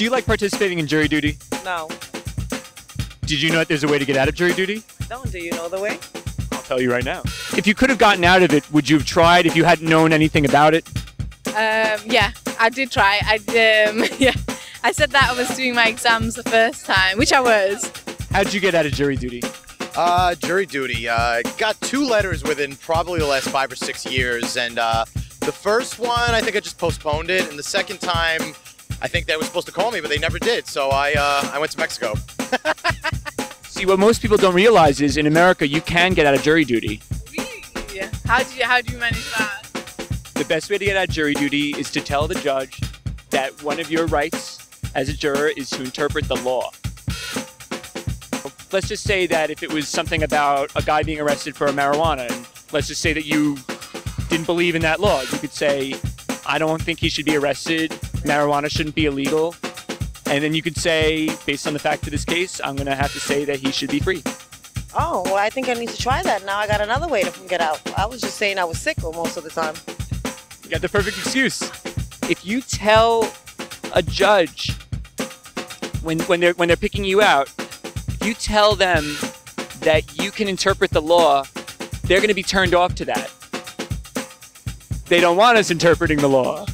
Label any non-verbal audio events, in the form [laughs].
Do you like participating in jury duty? No. Did you know that there's a way to get out of jury duty? Don't. Do you know the way? I'll tell you right now. If you could have gotten out of it, would you have tried if you hadn't known anything about it? Um, yeah, I did try. I um, [laughs] yeah, I said that I was doing my exams the first time, which I was. How'd you get out of jury duty? Uh, jury duty. Uh, got two letters within probably the last five or six years, and uh, the first one I think I just postponed it, and the second time I think they were supposed to call me, but they never did. So I uh, I went to Mexico. [laughs] See, what most people don't realize is in America you can get out of jury duty. Yeah. How do you how do you manage that? The best way to get out of jury duty is to tell the judge that one of your rights as a juror is to interpret the law. Let's just say that if it was something about a guy being arrested for marijuana, and let's just say that you didn't believe in that law, you could say, I don't think he should be arrested, marijuana shouldn't be illegal. And then you could say, based on the fact of this case, I'm going to have to say that he should be free. Oh, well, I think I need to try that. Now I got another way to get out. I was just saying I was sick most of the time. You got the perfect excuse. If you tell a judge when when they're when they're picking you out, if you tell them that you can interpret the law, they're going to be turned off to that. They don't want us interpreting the law.